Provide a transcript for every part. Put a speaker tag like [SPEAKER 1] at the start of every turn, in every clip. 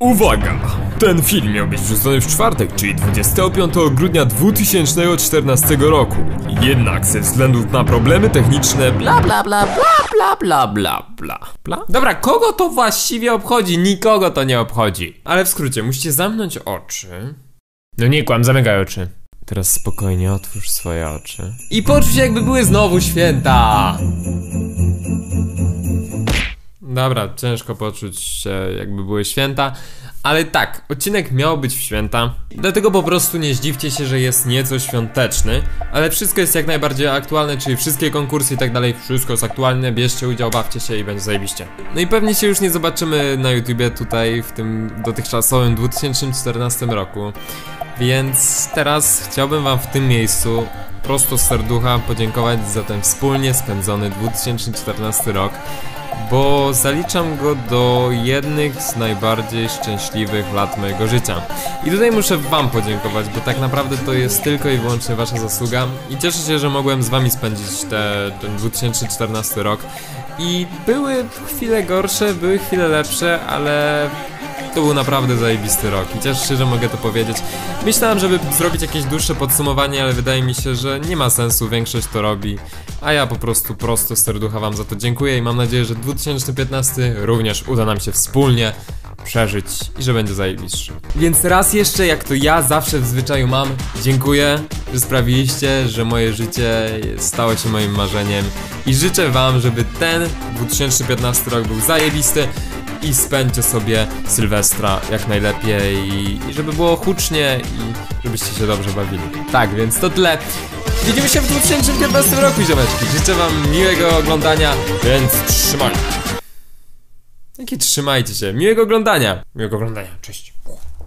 [SPEAKER 1] Uwaga! Ten film miał być wrzucony w czwartek, czyli 25 grudnia 2014 roku. Jednak ze względu na problemy techniczne bla bla bla bla bla bla bla bla. Dobra, kogo to właściwie obchodzi? Nikogo to nie obchodzi. Ale w skrócie, musicie zamknąć oczy. No nie kłam, zamykaj oczy. Teraz spokojnie otwórz swoje oczy. I poczuć się jakby były znowu święta! Dobra, ciężko poczuć się jakby były święta, ale tak, odcinek miał być w święta, dlatego po prostu nie zdziwcie się, że jest nieco świąteczny, ale wszystko jest jak najbardziej aktualne, czyli wszystkie konkursy i tak dalej, wszystko jest aktualne, bierzcie udział, bawcie się i będzie zajebiście. No i pewnie się już nie zobaczymy na YouTubie tutaj w tym dotychczasowym 2014 roku, więc teraz chciałbym wam w tym miejscu prosto z serducha podziękować za ten wspólnie spędzony 2014 rok bo zaliczam go do jednych z najbardziej szczęśliwych lat mojego życia. I tutaj muszę Wam podziękować, bo tak naprawdę to jest tylko i wyłącznie Wasza zasługa i cieszę się, że mogłem z Wami spędzić te, ten 2014 rok. I były chwile gorsze, były chwile lepsze, ale to był naprawdę zajebisty rok i cieszę się, że mogę to powiedzieć. Myślałem, żeby zrobić jakieś dłuższe podsumowanie, ale wydaje mi się, że nie ma sensu, większość to robi. A ja po prostu prosto z serducha wam za to dziękuję i mam nadzieję, że 2015 również uda nam się wspólnie przeżyć i że będzie zajebistszy. Więc raz jeszcze, jak to ja zawsze w zwyczaju mam, dziękuję, że sprawiliście, że moje życie stało się moim marzeniem i życzę wam, żeby ten 2015 rok był zajebisty, i spędźcie sobie Sylwestra jak najlepiej i, żeby było hucznie i żebyście się dobrze bawili. Tak, więc to tyle. Widzimy się w 2015 roku, ziomeczki. Życzę wam miłego oglądania, więc trzymajcie. Jakie trzymajcie się. Miłego oglądania. Miłego oglądania. Cześć.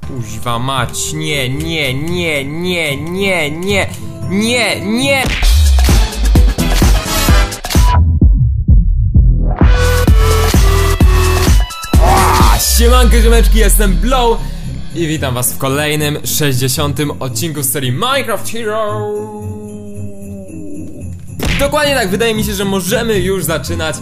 [SPEAKER 1] Kuźwa mać. Nie, nie, nie, nie, nie, nie, nie, nie. Siemanko ziomeczki, jestem Blow i witam was w kolejnym 60. odcinku z serii Minecraft Hero Dokładnie tak, wydaje mi się, że możemy już zaczynać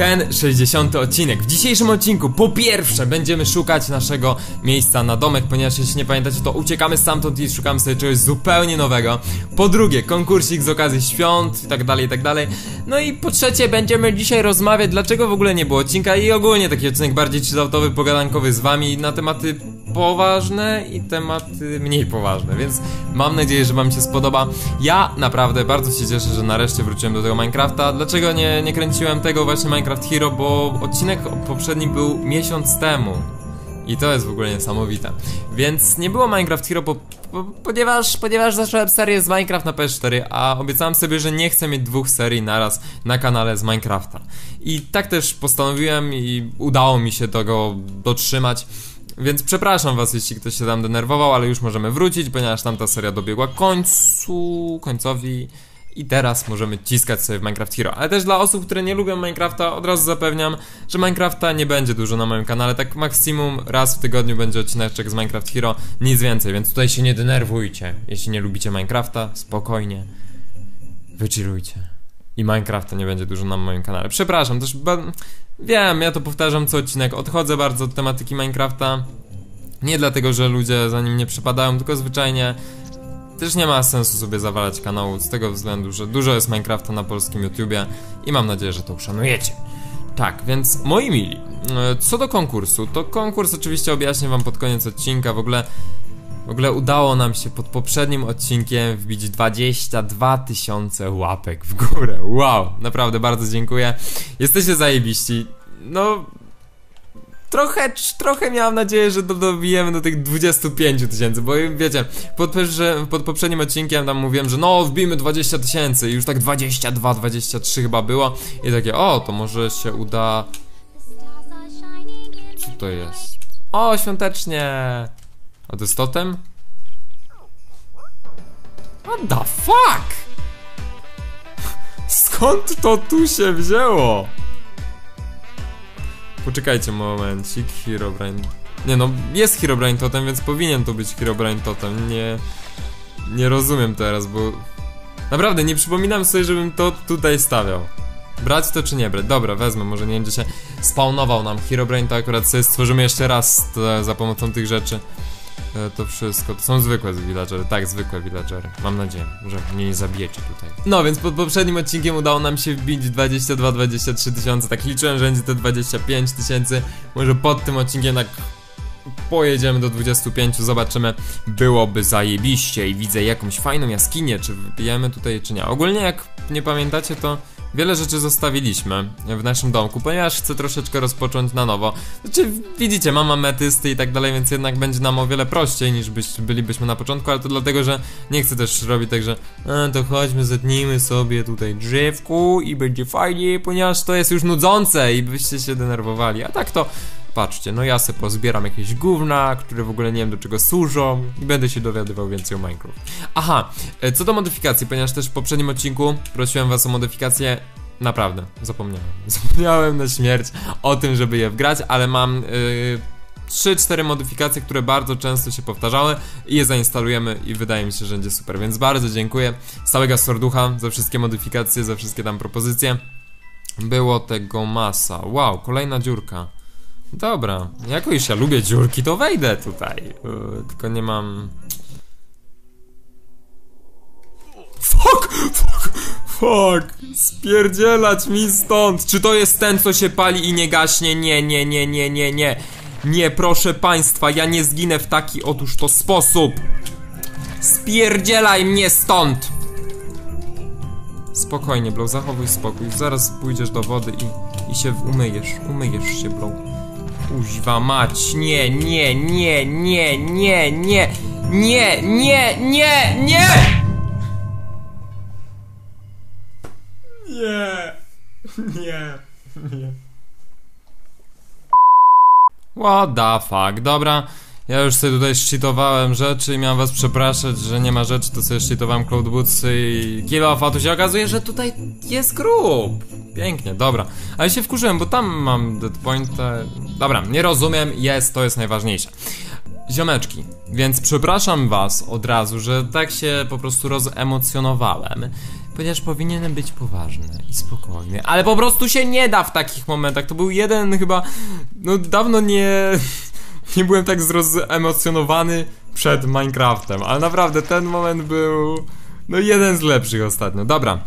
[SPEAKER 1] ten 60 odcinek. W dzisiejszym odcinku po pierwsze będziemy szukać naszego miejsca na domek, ponieważ jeśli nie pamiętacie to uciekamy stamtąd i szukamy sobie czegoś zupełnie nowego. Po drugie konkursik z okazji świąt i tak dalej, i tak dalej. No i po trzecie będziemy dzisiaj rozmawiać dlaczego w ogóle nie było odcinka i ogólnie taki odcinek bardziej chilloutowy, pogadankowy z wami na tematy poważne i tematy mniej poważne, więc mam nadzieję, że wam się spodoba. Ja naprawdę bardzo się cieszę, że nareszcie wróciłem do tego Minecrafta. Dlaczego nie, nie kręciłem tego właśnie Minecraft Hero? Bo odcinek poprzedni był miesiąc temu. I to jest w ogóle niesamowite. Więc nie było Minecraft Hero, po, po, ponieważ, ponieważ zacząłem serię z Minecraft na PS4, a obiecałem sobie, że nie chcę mieć dwóch serii naraz na kanale z Minecrafta. I tak też postanowiłem i udało mi się tego dotrzymać. Więc przepraszam was, jeśli ktoś się tam denerwował, ale już możemy wrócić, ponieważ tamta seria dobiegła końcu, końcowi i teraz możemy ciskać sobie w Minecraft Hero. Ale też dla osób, które nie lubią Minecrafta, od razu zapewniam, że Minecrafta nie będzie dużo na moim kanale. Tak maksimum raz w tygodniu będzie odcinek z Minecraft Hero, nic więcej, więc tutaj się nie denerwujcie. Jeśli nie lubicie Minecrafta, spokojnie, wychillujcie. I Minecrafta nie będzie dużo na moim kanale. Przepraszam, też wiem, ja to powtarzam co odcinek. Odchodzę bardzo od tematyki Minecrafta. Nie dlatego, że ludzie za nim nie przypadają, tylko zwyczajnie też nie ma sensu sobie zawalać kanału z tego względu, że dużo jest Minecrafta na polskim YouTubie i mam nadzieję, że to uszanujecie. Tak, więc moi mili, e, co do konkursu, to konkurs oczywiście objaśnię wam pod koniec odcinka, w ogóle w ogóle udało nam się pod poprzednim odcinkiem wbić 22 tysiące łapek w górę. Wow, naprawdę bardzo dziękuję. Jesteście zajebiści. No, trochę, trochę miałam nadzieję, że dobijemy do tych 25 tysięcy, bo wiecie, pod, pod poprzednim odcinkiem tam mówiłem, że no wbijmy 20 tysięcy i już tak 22, 23 chyba było i takie, o, to może się uda... Co to jest? O, świątecznie! A to jest totem? What the fuck? Skąd to tu się wzięło? Poczekajcie momencik, Herobrine. Nie no, jest Herobrine totem, więc powinien to być Herobrine totem. Nie... Nie rozumiem teraz, bo... Naprawdę, nie przypominam sobie, żebym to tutaj stawiał. Brać to czy nie brać? Dobra, wezmę, może nie będzie się spawnował nam Herobrain, to akurat sobie stworzymy jeszcze raz za pomocą tych rzeczy. E, To wszystko, to są zwykłe villagery, tak, zwykłe villagery. Mam nadzieję, że mnie nie zabijecie tutaj. No więc pod poprzednim odcinkiem udało nam się wbić 22-23 tysiące, tak liczyłem, że będzie to 25 tysięcy. Może pod tym odcinkiem tak pojedziemy do 25, zobaczymy. Byłoby zajebiście i widzę jakąś fajną jaskinię, czy wbijemy tutaj, czy nie. Ogólnie jak nie pamiętacie, to wiele rzeczy zostawiliśmy w naszym domku, ponieważ chcę troszeczkę rozpocząć na nowo. Znaczy, widzicie, mam ametysty i tak dalej, więc jednak będzie nam o wiele prościej niż byś, bylibyśmy na początku, ale to dlatego, że nie chcę też robić tak, że a, to chodźmy, zetnijmy sobie tutaj drzewku i będzie fajnie, ponieważ to jest już nudzące i byście się denerwowali, a tak to Patrzcie, no ja se pozbieram jakieś gówna, które w ogóle nie wiem do czego służą i będę się dowiadywał więcej o Minecraft. Aha, e, co do modyfikacji, ponieważ też w poprzednim odcinku prosiłem was o modyfikację, naprawdę, zapomniałem. Zapomniałem na śmierć o tym, żeby je wgrać, ale mam... Yy, 3-4 modyfikacje, które bardzo często się powtarzały i je zainstalujemy i wydaje mi się, że będzie super, więc bardzo dziękuję z całego serducha za wszystkie modyfikacje, za wszystkie tam propozycje. Było tego masa. Wow, kolejna dziurka. Dobra, jako już ja lubię dziurki, to wejdę tutaj. Yy, tylko nie mam. Fuck! Fuck! Fuck! Spierdzielać mi stąd! Czy to jest ten, co się pali i nie gaśnie? Nie, nie, nie, nie, nie, nie. Nie, proszę państwa, ja nie zginę w taki otóż to sposób. Spierdzielaj mnie stąd! Spokojnie, Blow, zachowuj spokój. Zaraz pójdziesz do wody i, i się umyjesz. Umyjesz się, Blow. Uźwa mać, nie, nie, nie, nie, nie, nie, nie, nie, nie, nie! Nie, nie, nie. What the fuck, dobra. Ja już sobie tutaj szczytowałem rzeczy i miałem was przepraszać, że nie ma rzeczy, to sobie szczytowałem Cloud Bootsy i Kill a tu się okazuje, że tutaj jest grób. Pięknie, dobra. Ale się wkurzyłem, bo tam mam dead point. Dobra, nie rozumiem, jest, to jest najważniejsze. Ziomeczki, więc przepraszam was od razu, że tak się po prostu rozemocjonowałem Ponieważ powinienem być poważny i spokojny Ale po prostu się nie da w takich momentach To był jeden chyba, no dawno nie... Nie byłem tak zrozemocjonowany przed Minecraftem Ale naprawdę ten moment był... No jeden z lepszych ostatnio, dobra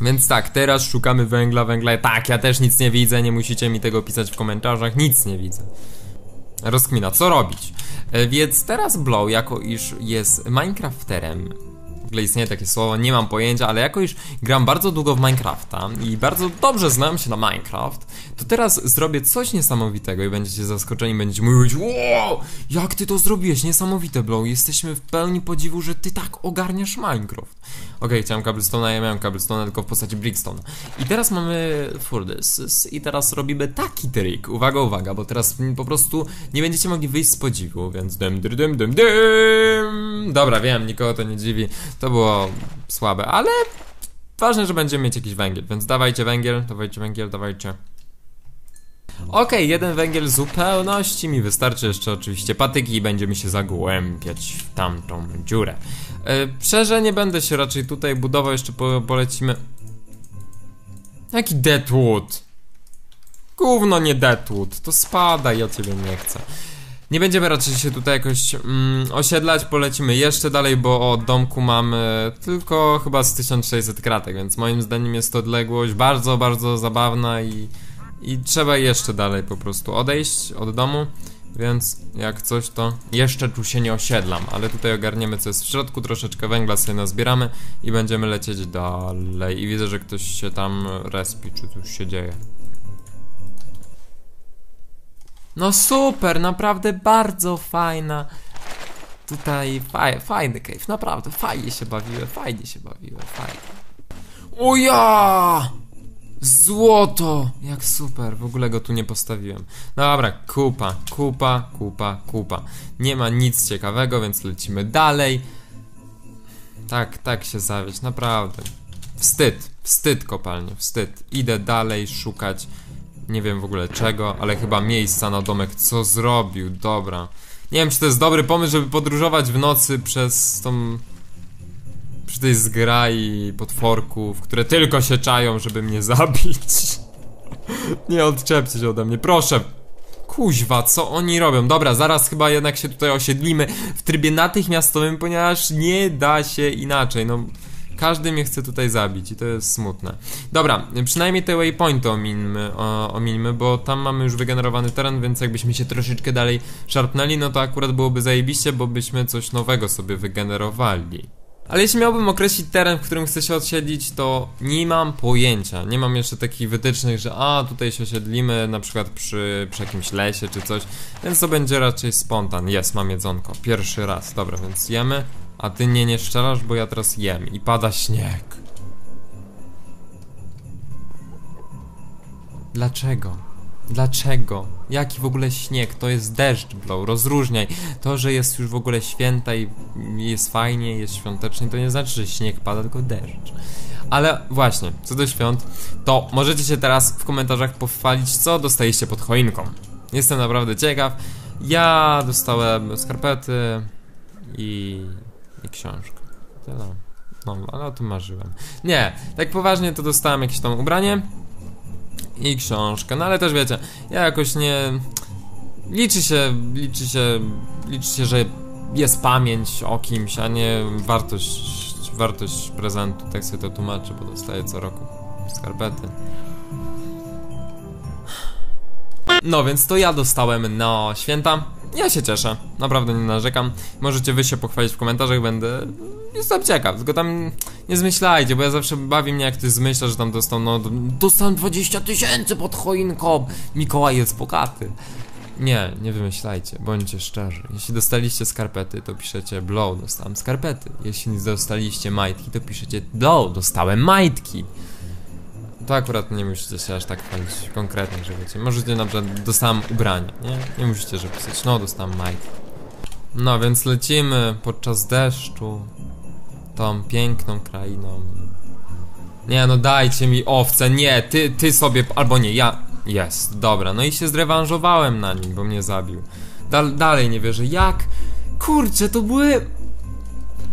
[SPEAKER 1] więc tak, teraz szukamy węgla, węgla. Tak, ja też nic nie widzę, nie musicie mi tego pisać w komentarzach, nic nie widzę. Rozkmina, co robić? E, więc teraz Blow, jako iż jest Minecrafterem, ogóle istnieje takie słowo, nie mam pojęcia, ale jako iż gram bardzo długo w Minecrafta i bardzo dobrze znam się na Minecraft, to teraz zrobię coś niesamowitego i będziecie zaskoczeni, będziecie mówić Wow, jak ty to zrobiłeś, niesamowite Blow, jesteśmy w pełni podziwu, że ty tak ogarniasz Minecraft. Okay, chciałem cobblestone'a, ja miałem cobblestone'a tylko w postaci brickstone. I teraz mamy furnaces i teraz robimy taki trik, uwaga, uwaga, bo teraz po prostu nie będziecie mogli wyjść z podziwu, więc dym, dym, dym, dym, dym. Dobra, wiem, nikogo to nie dziwi, to było słabe, ale ważne, że będziemy mieć jakiś węgiel, więc dawajcie węgiel, dawajcie węgiel, dawajcie. Okej, okay, jeden węgiel zupełności mi wystarczy, jeszcze oczywiście patyki i będziemy się zagłębiać w tamtą dziurę. Yy, Przerze nie będę się raczej tutaj budował, jeszcze po, polecimy... Jaki Deadwood? Gówno nie Deadwood, to spada, ja ciebie nie chcę. Nie będziemy raczej się tutaj jakoś mm, osiedlać, polecimy jeszcze dalej, bo od domku mamy tylko chyba z 1600 kratek, więc moim zdaniem jest to odległość bardzo, bardzo zabawna i i trzeba jeszcze dalej po prostu odejść od domu, więc jak coś to jeszcze tu się nie osiedlam, ale tutaj ogarniemy co jest w środku, troszeczkę węgla sobie nazbieramy i będziemy lecieć dalej i widzę, że ktoś się tam respi, czy coś się dzieje. No super, naprawdę bardzo fajna Tutaj faj, fajny cave, naprawdę fajnie się bawiłem, fajnie się bawiłem, fajnie O ja! Złoto! Jak super, w ogóle go tu nie postawiłem. Dobra, kupa, kupa, kupa, kupa. Nie ma nic ciekawego, więc lecimy dalej. Tak, tak się zawieść, naprawdę. Wstyd, wstyd kopalnie, wstyd. Idę dalej szukać, nie wiem w ogóle czego, ale chyba miejsca na domek. Co zrobił? Dobra. Nie wiem, czy to jest dobry pomysł, żeby podróżować w nocy przez tą przy tej zgrai potworków, które tylko się czają, żeby mnie zabić. Nie odczepcie się ode mnie, proszę. Kuźwa, co oni robią? Dobra, zaraz chyba jednak się tutaj osiedlimy w trybie natychmiastowym, ponieważ nie da się inaczej, no... Każdy mnie chce tutaj zabić i to jest smutne. Dobra, przynajmniej te waypointy omińmy, o, omińmy, bo tam mamy już wygenerowany teren, więc jakbyśmy się troszeczkę dalej szarpnęli, no to akurat byłoby zajebiście, bo byśmy coś nowego sobie wygenerowali. Ale jeśli miałbym określić teren, w którym chcę się osiedlić, to nie mam pojęcia. Nie mam jeszcze takich wytycznych, że a tutaj się osiedlimy, na przykład przy, przy jakimś lesie czy coś, więc to będzie raczej spontan. Jest, mam jedzonko. Pierwszy raz. Dobra, więc jemy. A ty nie, nie szczelasz, bo ja teraz jem i pada śnieg. Dlaczego? Dlaczego? Jaki w ogóle śnieg? To jest deszcz, blow, rozróżniaj. To, że jest już w ogóle święta i jest fajnie, jest świątecznie, to nie znaczy, że śnieg pada, tylko deszcz. Ale właśnie, co do świąt, to możecie się teraz w komentarzach pochwalić, co dostaliście pod choinką. Jestem naprawdę ciekaw. Ja dostałem skarpety i i książkę. Tyle. No, ale o tym marzyłem. Nie, tak poważnie to dostałem jakieś tam ubranie i książkę. No ale też wiecie, ja jakoś nie. Liczy się, liczy się, liczy się, że jest pamięć o kimś, a nie wartość, wartość prezentu. Tak sobie to tłumaczę, bo dostaję co roku skarpety. No więc to ja dostałem na święta. Ja się cieszę, naprawdę nie narzekam. Możecie wy się pochwalić w komentarzach, będę... Jestem ciekaw, tylko tam nie zmyślajcie, bo ja zawsze bawi mnie jak ktoś zmyśla, że tam dostał, no... Dostałem 20 tysięcy pod choinką! Mikołaj jest bogaty. Nie, nie wymyślajcie, bądźcie szczerzy. Jeśli dostaliście skarpety, to piszecie blow, dostałem skarpety. Jeśli dostaliście majtki, to piszecie blow, dostałem majtki to akurat nie musicie się aż tak chwalić konkretnie, że wiecie. Możecie na przykład, dostałem ubranie, nie? Nie musicie, że pisać, no dostałem majtki. No, więc lecimy podczas deszczu tą piękną krainą. Nie, no dajcie mi owce, nie, ty, ty sobie, albo nie, ja, jest, dobra, no i się zrewanżowałem na nim, bo mnie zabił. Dal, dalej nie wierzę, jak, kurczę, to były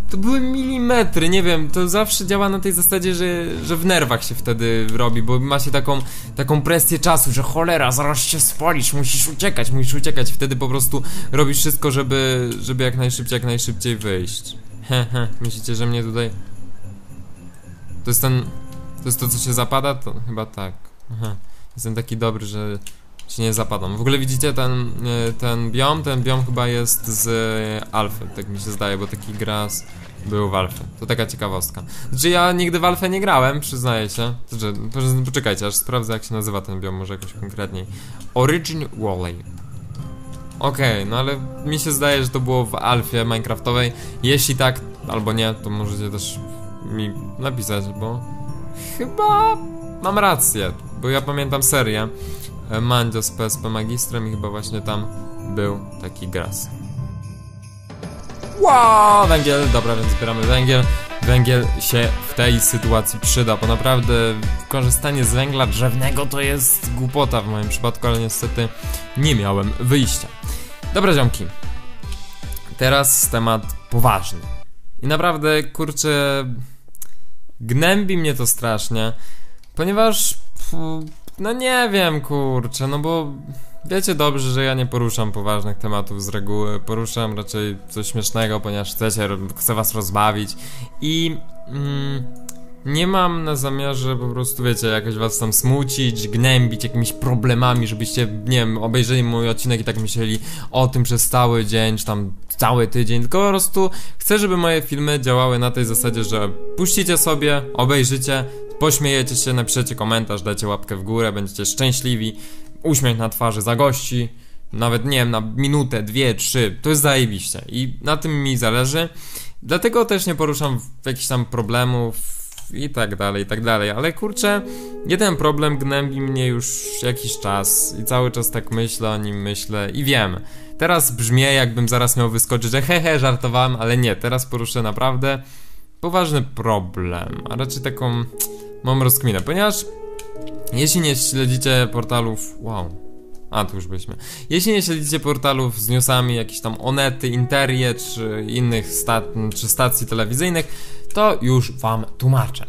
[SPEAKER 1] to były milimetry, nie wiem, to zawsze działa na tej zasadzie, że, że w nerwach się wtedy robi, bo ma się taką, taką presję czasu, że cholera, zaraz się spalisz, musisz uciekać, musisz uciekać, wtedy po prostu robisz wszystko, żeby, żeby jak najszybciej, jak najszybciej wyjść. Hehe, myślicie, że mnie tutaj... To jest ten... To jest to, co się zapada? To chyba tak. Aha. Jestem taki dobry, że się nie zapadam. W ogóle widzicie ten, e, ten biom? Ten biom chyba jest z alfy, tak mi się zdaje, bo taki gras był w alfie. To taka ciekawostka. Znaczy ja nigdy w alfę nie grałem, przyznaję się. Znaczy, poczekajcie, aż sprawdzę jak się nazywa ten biom, może jakoś konkretniej. Origin Valley. Okej, okay, no ale mi się zdaje, że to było w alfie minecraftowej. Jeśli tak, albo nie, to możecie też mi napisać, bo chyba mam rację, bo ja pamiętam serię Mandzio z PSP Magistrem i chyba właśnie tam był taki gras. Wow, węgiel, dobra, więc zbieramy węgiel. Węgiel się w tej sytuacji przyda, bo naprawdę korzystanie z węgla drzewnego to jest głupota w moim przypadku, ale niestety nie miałem wyjścia. Dobra, ziomki. Teraz temat poważny. I naprawdę, kurczę, gnębi mnie to strasznie, ponieważ no nie wiem, kurczę, no bo wiecie dobrze, że ja nie poruszam poważnych tematów z reguły. Poruszam raczej coś śmiesznego, ponieważ chcecie, chcę was rozbawić i mm, nie mam na zamiarze po prostu, wiecie, jakoś was tam smucić, gnębić jakimiś problemami, żebyście, nie wiem, obejrzeli mój odcinek i tak myśleli o tym przez cały dzień, czy tam cały tydzień, tylko po prostu chcę, żeby moje filmy działały na tej zasadzie, że puścicie sobie, obejrzycie, pośmiejecie się, napiszecie komentarz, dacie łapkę w górę, będziecie szczęśliwi, uśmiech na twarzy zagości, nawet nie wiem, na minutę, dwie, trzy, to jest zajebiście i na tym mi zależy, dlatego też nie poruszam jakichś tam problemów i tak dalej, i tak dalej, ale kurczę, jeden problem gnębi mnie już jakiś czas i cały czas tak myślę o nim, myślę i wiem, teraz brzmię jakbym zaraz miał wyskoczyć, że hehe, żartowałem, ale nie, teraz poruszę naprawdę poważny problem, a raczej taką mam rozkminę, ponieważ jeśli nie śledzicie portalów, wow, a tu już byliśmy, jeśli nie śledzicie portalów z newsami, jakieś tam Onety, Interie czy innych sta czy stacji telewizyjnych, to już wam tłumaczę.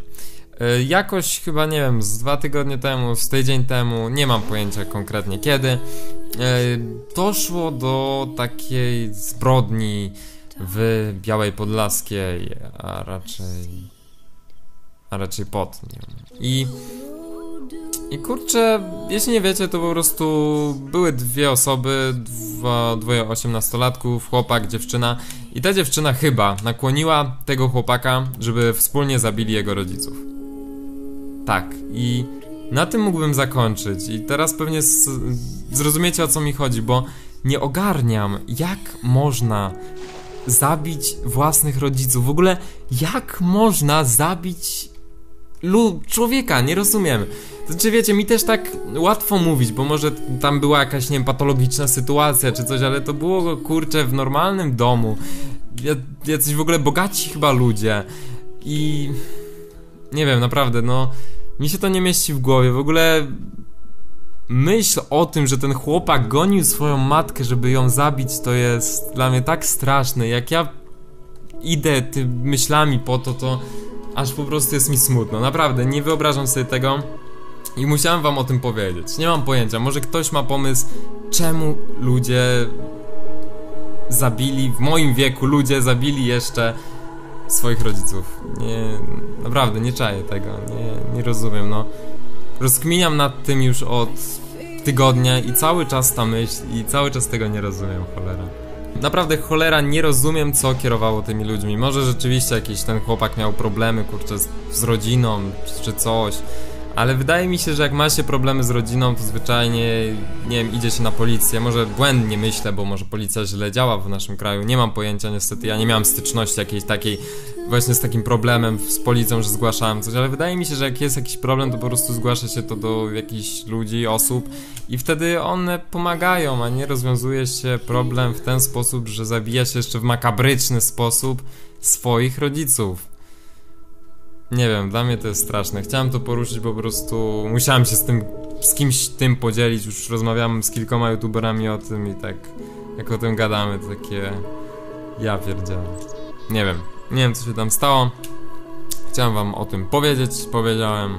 [SPEAKER 1] E, jakoś chyba, nie wiem, z dwa tygodnie temu, z tydzień temu, nie mam pojęcia konkretnie kiedy, e, doszło do takiej zbrodni w Białej Podlaskiej, a raczej a raczej pod nią. I i kurczę, jeśli nie wiecie, to po prostu były dwie osoby, dwa, dwoje osiemnastolatków, chłopak, dziewczyna i ta dziewczyna chyba nakłoniła tego chłopaka, żeby wspólnie zabili jego rodziców. Tak, i na tym mógłbym zakończyć i teraz pewnie zrozumiecie o co mi chodzi, bo nie ogarniam, jak można zabić własnych rodziców. W ogóle, jak można zabić lub człowieka, nie rozumiem. Znaczy wiecie, mi też tak łatwo mówić, bo może tam była jakaś, nie wiem, patologiczna sytuacja czy coś, ale to było, kurczę, w normalnym domu. Jacyś w ogóle bogaci chyba ludzie. I... Nie wiem, naprawdę, no... Mi się to nie mieści w głowie, w ogóle... Myśl o tym, że ten chłopak gonił swoją matkę, żeby ją zabić, to jest dla mnie tak straszne. Jak ja idę tymi myślami po to, to aż po prostu jest mi smutno. Naprawdę, nie wyobrażam sobie tego i musiałem wam o tym powiedzieć. Nie mam pojęcia, może ktoś ma pomysł, czemu ludzie zabili, w moim wieku ludzie zabili jeszcze swoich rodziców. Nie, naprawdę, nie czaję tego, nie, nie rozumiem, no. Rozkminiam nad tym już od tygodnia i cały czas ta myśl i cały czas tego nie rozumiem, cholera. Naprawdę cholera nie rozumiem co kierowało tymi ludźmi. Może rzeczywiście jakiś ten chłopak miał problemy, kurczę, z, z rodziną czy coś. Ale wydaje mi się, że jak ma się problemy z rodziną, to zwyczajnie, nie wiem, idzie się na policję. Może błędnie myślę, bo może policja źle działa w naszym kraju. Nie mam pojęcia, niestety. Ja nie miałem styczności jakiejś takiej, właśnie z takim problemem z policją, że zgłaszałem coś. Ale wydaje mi się, że jak jest jakiś problem, to po prostu zgłasza się to do jakichś ludzi, osób i wtedy one pomagają, a nie rozwiązuje się problem w ten sposób, że zabija się jeszcze w makabryczny sposób swoich rodziców. Nie wiem, dla mnie to jest straszne. Chciałem to poruszyć, po prostu musiałem się z tym, z kimś tym podzielić. Już rozmawiałem z kilkoma youtuberami o tym i tak, jak o tym gadamy, to takie. Ja pierdzielę. Nie wiem, nie wiem co się tam stało. Chciałem wam o tym powiedzieć, powiedziałem,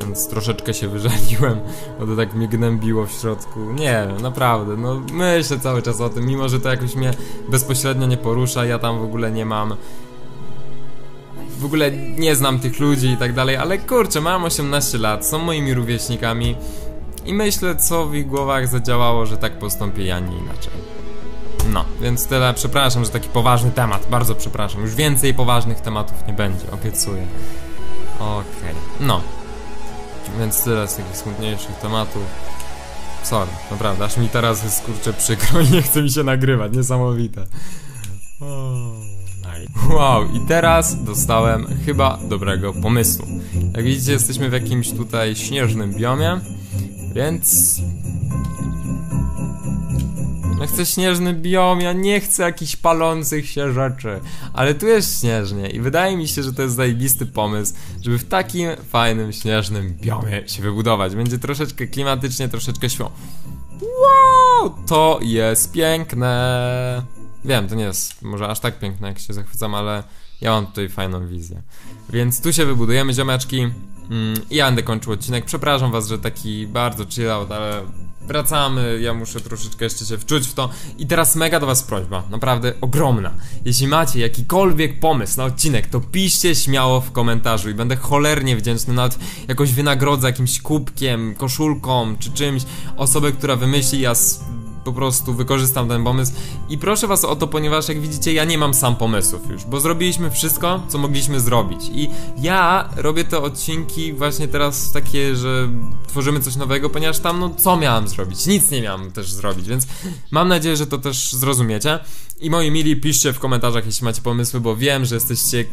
[SPEAKER 1] więc troszeczkę się wyżaliłem, bo to tak mnie gnębiło w środku. Nie naprawdę, no myślę cały czas o tym, mimo że to jakoś mnie bezpośrednio nie porusza, ja tam w ogóle nie mam w ogóle nie znam tych ludzi i tak dalej, ale kurczę, mam 18 lat, są moimi rówieśnikami i myślę, co w ich głowach zadziałało, że tak postąpię, a nie inaczej. No, więc tyle, przepraszam, że taki poważny temat, bardzo przepraszam, już więcej poważnych tematów nie będzie, obiecuję. Okej, okay. no. Więc tyle z takich smutniejszych tematów. Sorry, naprawdę, aż mi teraz jest kurczę przykro i nie chce mi się nagrywać, niesamowite. Oh. Wow, i teraz dostałem chyba dobrego pomysłu. Jak widzicie, jesteśmy w jakimś tutaj śnieżnym biomie, więc... Ja chcę śnieżny biom, ja nie chcę jakichś palących się rzeczy. Ale tu jest śnieżnie i wydaje mi się, że to jest zajebisty pomysł, żeby w takim fajnym, śnieżnym biomie się wybudować. Będzie troszeczkę klimatycznie, troszeczkę świąt. Wow, to jest piękne. Wiem, to nie jest może aż tak piękne, jak się zachwycam, ale ja mam tutaj fajną wizję. Więc tu się wybudujemy, ziomeczki. Mm, I ja będę kończył odcinek. Przepraszam was, że taki bardzo chill out, ale wracamy, ja muszę troszeczkę jeszcze się wczuć w to. I teraz mega do was prośba, naprawdę ogromna. Jeśli macie jakikolwiek pomysł na odcinek, to piszcie śmiało w komentarzu i będę cholernie wdzięczny, nawet jakoś wynagrodzę jakimś kubkiem, koszulką czy czymś osobę, która wymyśli, ja po prostu wykorzystam ten pomysł i proszę was o to, ponieważ jak widzicie ja nie mam sam pomysłów już, bo zrobiliśmy wszystko, co mogliśmy zrobić i ja robię te odcinki właśnie teraz takie, że tworzymy coś nowego, ponieważ tam no co miałem zrobić? Nic nie miałem też zrobić, więc mam nadzieję, że to też zrozumiecie i moi mili piszcie w komentarzach jeśli macie pomysły, bo wiem, że jesteście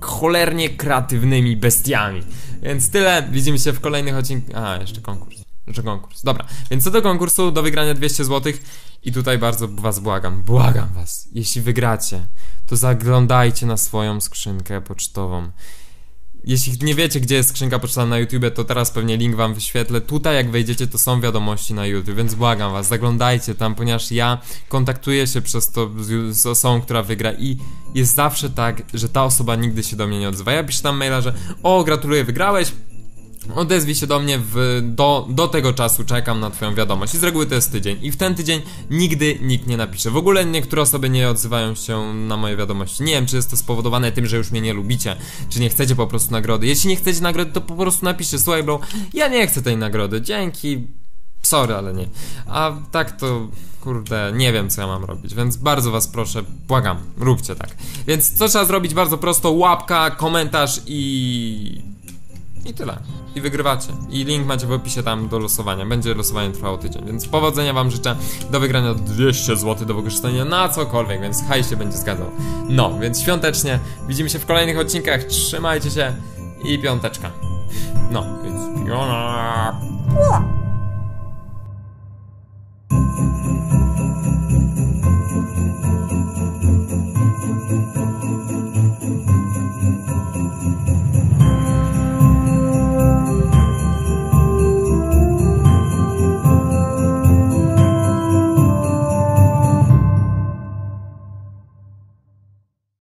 [SPEAKER 1] cholernie kreatywnymi bestiami. Więc tyle, widzimy się w kolejnych odcinkach. A, jeszcze konkurs. Znaczy konkurs. Dobra, więc co do konkursu, do wygrania 200 zł i tutaj bardzo was błagam, błagam was, jeśli wygracie, to zaglądajcie na swoją skrzynkę pocztową jeśli nie wiecie, gdzie jest skrzynka pocztowa na YouTube, to teraz pewnie link wam wyświetlę. Tutaj, jak wejdziecie, to są wiadomości na YouTube, więc błagam was, zaglądajcie tam, ponieważ ja kontaktuję się przez to z, z osobą, która wygra i jest zawsze tak, że ta osoba nigdy się do mnie nie odzywa. Ja piszę tam maila, że o, gratuluję, wygrałeś, Odezwij się do mnie w, do, do tego czasu, czekam na twoją wiadomość. I z reguły to jest tydzień. I w ten tydzień nigdy nikt nie napisze. W ogóle niektóre osoby nie odzywają się na moje wiadomości. Nie wiem, czy jest to spowodowane tym, że już mnie nie lubicie, czy nie chcecie po prostu nagrody. Jeśli nie chcecie nagrody, to po prostu napiszcie, słuchaj bro, ja nie chcę tej nagrody, dzięki, sorry, ale nie. A tak to, kurde, nie wiem co ja mam robić, więc bardzo was proszę, błagam, róbcie tak. Więc co trzeba zrobić? Bardzo prosto, łapka, komentarz i... I tyle. I wygrywacie. I link macie w opisie tam do losowania. Będzie losowanie trwało tydzień. Więc powodzenia wam życzę. Do wygrania 200 zł do wykorzystania na cokolwiek, więc haj się będzie zgadzał. No, więc świątecznie. Widzimy się w kolejnych odcinkach. Trzymajcie się i piąteczka. No, więc...